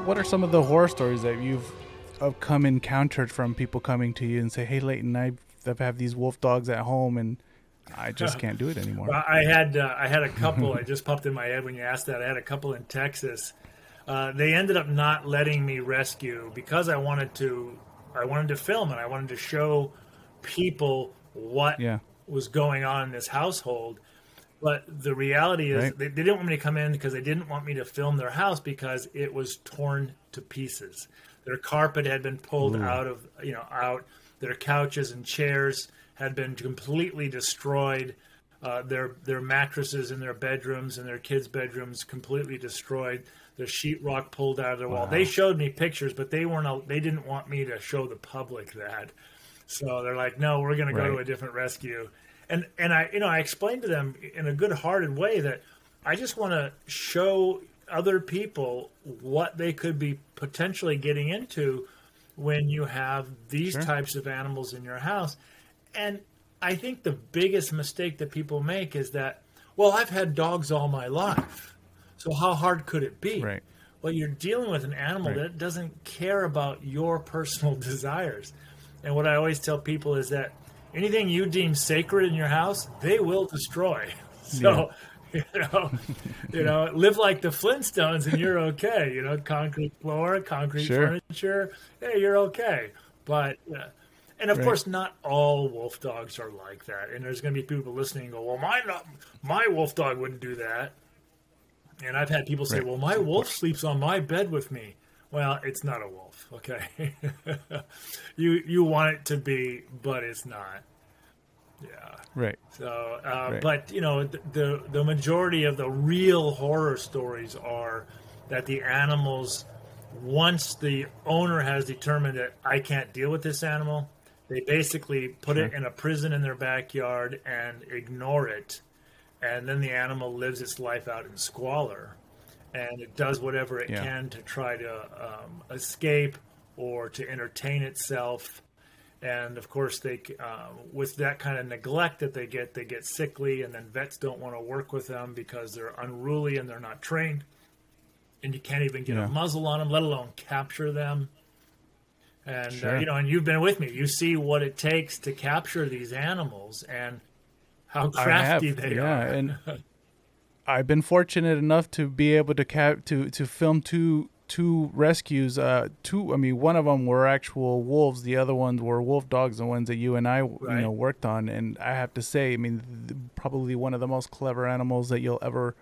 what what are some of the horror stories that you've come encountered from people coming to you and say, "Hey, Leyton, I have these wolf dogs at home and I just can't do it anymore." Well, I had uh, I had a couple. I just popped in my head when you asked that. I had a couple in Texas. Uh, they ended up not letting me rescue because I wanted to. I wanted to film and I wanted to show people what Yeah. was going on in this household. But the reality is, Right. they, they didn't want me to come in because they didn't want me to film their house because it was torn to pieces. Their carpet had been pulled out of, you know, out. Their couches and chairs had been completely destroyed. Uh, their their mattresses in their bedrooms and their kids' bedrooms completely destroyed. Their sheetrock pulled out of their wall. They showed me pictures, but they weren't. They didn't want me to show the public that. So they're like, no, we're going to go to a different rescue. And and I you know I explained to them in a good-hearted way that I just want to show other people what they could be potentially getting into when you have these Sure. types of animals in your house. And I think the biggest mistake that people make is that, well, I've had dogs all my life. So how hard could it be? Right. Well, you're dealing with an animal Right. that doesn't care about your personal desires. And what I always tell people is that anything you deem sacred in your house, they will destroy. So, you know, you know, live like the Flintstones and you're okay. You know, concrete floor, concrete Sure. furniture, hey, you're okay. But uh, and of Right. course, not all wolf dogs are like that. And there's going to be people listening and go, "Well, my not, my wolf dog wouldn't do that." And I've had people say, Right. "Well, my wolf sleeps on my bed with me." Well, it's not a wolf, okay? you you want it to be, but it's not. Yeah. Right. So, uh, Right. but you know, the, the the majority of the real horror stories are that the animals, once the owner has determined that I can't deal with this animal, they basically put it in a prison in their backyard and ignore it, and then the animal lives its life out in squalor, and it does whatever it Yeah. can to try to um, escape or to entertain itself. And of course they uh, with that kind of neglect that they get they get sickly and then vets don't want to work with them because they're unruly and they're not trained. And you can't even get Yeah. a muzzle on them let alone capture them. And uh, you know and you've been with me. You see what it takes to capture these animals and how crafty have, they yeah, are. and I've been fortunate enough to be able to cap to to film two two rescues. Uh, two, I mean, one of them were actual wolves. The other ones were wolf dogs. The ones that you and I, you know, worked on. And I have to say, I mean, th- probably one of the most clever animals that you'll ever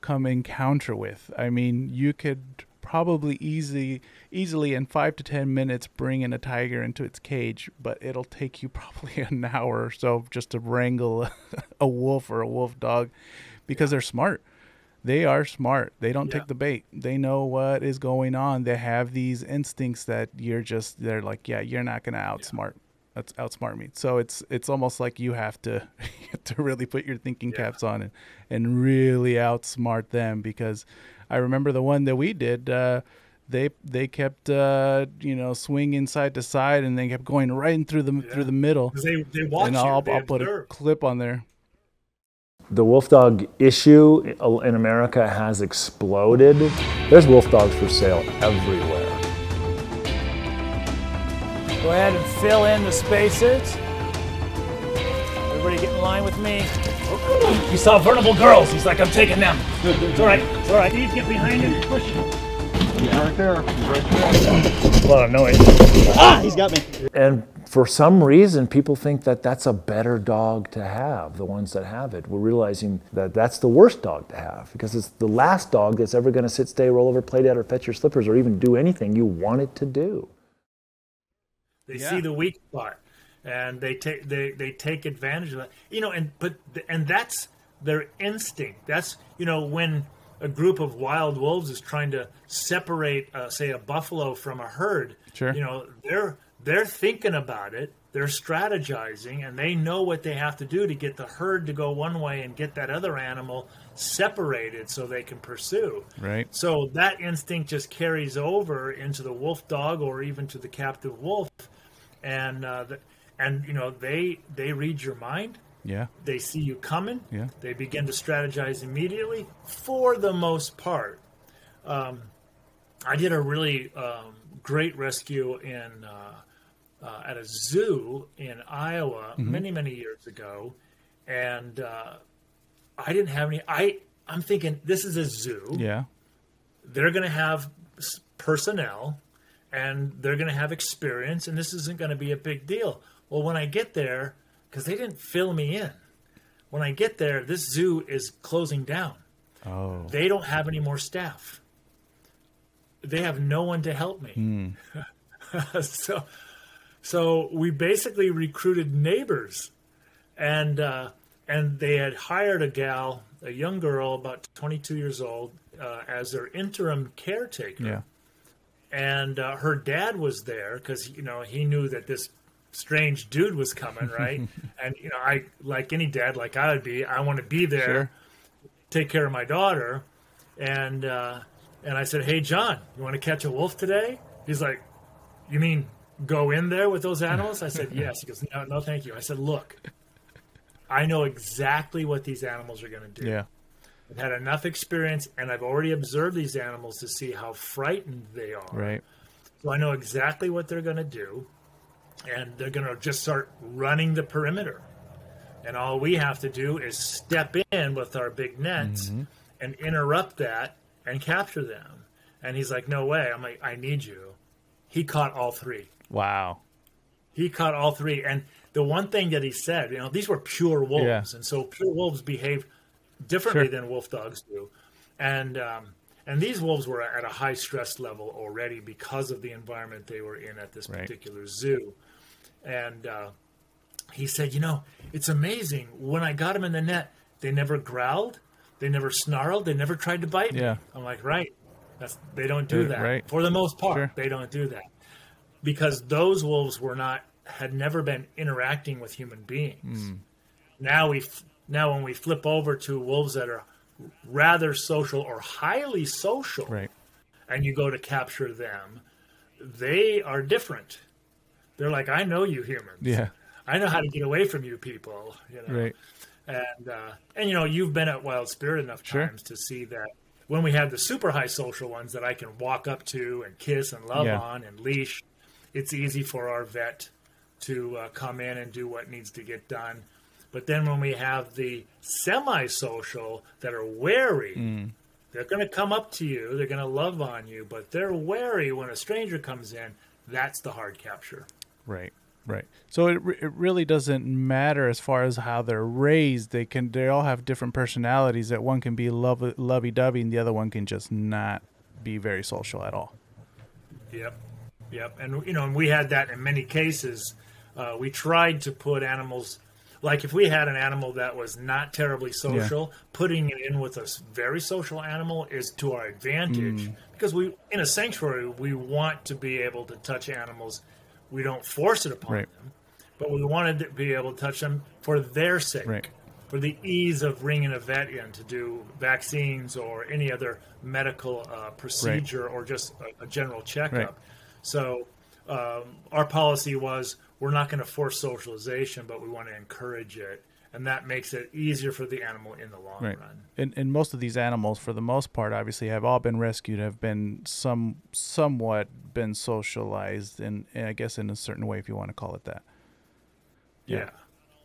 come encounter with. I mean, you could probably easily easily in five to ten minutes bring in a tiger into its cage, but it'll take you probably an hour or so just to wrangle a, a wolf or a wolf dog because they're smart. They are smart. They don't Yeah. take the bait. They know what is going on. They have these instincts that you're just they're like, yeah, you're not gonna outsmart that's outsmart me. So it's it's almost like you have to you have to really put your thinking Yeah. caps on and and really outsmart them because I remember the one that we did. Uh, they they kept uh, you know swinging side to side and they kept going right in through the Yeah. through the middle. they, they watch And you, I'll, they I'll put a clip on there. The wolf dog issue in America has exploded. There's wolf dogs for sale everywhere. Go ahead and fill in the spaces. Everybody get in line with me. He saw vulnerable girls. He's like, I'm taking them. It's all right. It's all right. You get behind him. Push him. Right there. Right there. A lot of noise. Ah, he's got me. And for some reason, people think that that's a better dog to have, the ones that have it. We're realizing that that's the worst dog to have because it's the last dog that's ever going to sit, stay, roll over, play dead, or fetch your slippers, or even do anything you want it to do. They Yeah. see the weak spot, and they take they they take advantage of that. You know, and but and that's their instinct. That's you know when a group of wild wolves is trying to separate, uh, say, a buffalo from a herd. Sure. You know, they're they're thinking about it. They're strategizing, and they know what they have to do to get the herd to go one way and get that other animal separated so they can pursue. Right. So that instinct just carries over into the wolf dog or even to the captive wolf, and uh, the, and you know they they read your mind. Yeah. They see you coming. Yeah. They begin to strategize immediately. For the most part, um, I did a really um, great rescue in uh, uh, at a zoo in Iowa many many years ago, and uh, I didn't have any. I I'm thinking this is a zoo. Yeah. They're going to have personnel, and they're going to have experience, and this isn't going to be a big deal. Well, when I get there, because they didn't fill me in, when I get there, this zoo is closing down. Oh. They don't have any more staff. They have no one to help me. so, so we basically recruited neighbors, and uh, and they had hired a gal, a young girl, about 22 years old, uh, as their interim caretaker Yeah. and uh, her dad was there because you know he knew that this strange dude was coming, right? and you know, I like any dad, like I would be, I want to be there, Sure. take care of my daughter, and uh, and I said, hey John, you want to catch a wolf today? He's like, you mean go in there with those animals? I said, yes. He goes, no, no, thank you. I said, look, I know exactly what these animals are going to do. Yeah. I've had enough experience, and I've already observed these animals to see how frightened they are. Right. So I know exactly what they're going to do, and they're going to just start running the perimeter. And all we have to do is step in with our big nets mm-hmm. and interrupt that and capture them. And he's like, "No way!" I'm like, "I need you." He caught all three. Wow. He caught all three. And the one thing that he said, you know, these were pure wolves, Yeah. and so pure wolves behave differently Sure. than wolf dogs do. And um, and these wolves were at a high stress level already because of the environment they were in at this Right. particular zoo. And uh, he said, you know, it's amazing. When I got them in the net, they never growled, they never snarled, they never tried to bite me. Yeah. I'm like, right. That's they don't do that right. for the most part. Sure. They don't do that because those wolves were not had never been interacting with human beings. Hmm. Now we now when we flip over to wolves that are rather social or highly social, Right. and you go to capture them, they are different. They're like, I know you humans. Yeah. I know how to get away from you people. You know? Right. and uh, and you know you've been at Wild Spirit enough Sure. times to see that when we have the super high social ones that I can walk up to and kiss and love Yeah. on and leash, it's easy for our vet to uh, come in and do what needs to get done. But then when we have the semi-social that are wary, Mm. they're going to come up to you, they're going to love on you, but they're wary when a stranger comes in. That's the hard capture. Right. Right. So it it really doesn't matter as far as how they're raised. They can they all have different personalities. That one can be lov- lovey-dovey and the other one can just not be very social at all. Yep, yep, and you know, and we had that in many cases. Uh, we tried to put animals, like if we had an animal that was not terribly social, putting it in with a very social animal is to our advantage because we, in a sanctuary, we want to be able to touch animals. We don't force it upon Right. them, but we wanted to be able to touch them for their sake Right. for the ease of bringing a vet in to do vaccines or any other medical uh, procedure or just a, a general checkup. Right. So um, our policy was we're not going to force socialization, but we want to encourage it, and that makes it easier for the animal in the long Right. run. And and most of these animals, for the most part, obviously, have all been rescued, have been some somewhat been socialized, and, in I guess in a certain way, if you want to call it that. Yeah.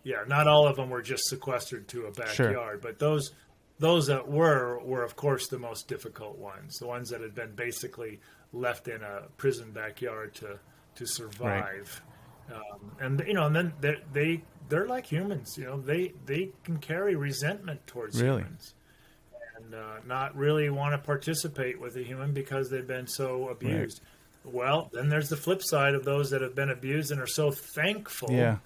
yeah, Not all of them were just sequestered to a Sure. backyard, but those those that were were of course the most difficult ones. The ones that had been basically left in a prison backyard to to survive. Um, and you know, and then they they they're like humans. You know, they they can carry resentment towards Really? humans. And uh, not really want to participate with a human because they've been so abused. Well, then there's the flip side of those that have been abused and are so thankful Yeah.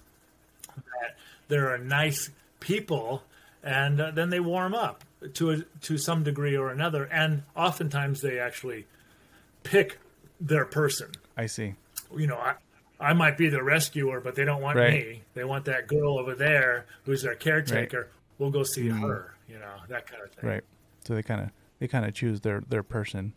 that there are nice people, and uh, then they warm up to a, to some degree or another, and oftentimes they actually pick their person. I see. You know, I, I might be the rescuer, but they don't want Right. me. They want that girl over there who's their caretaker. We'll go see mm-hmm. her. You know, that kind of thing. Right. So they kind of they kind of choose their their person.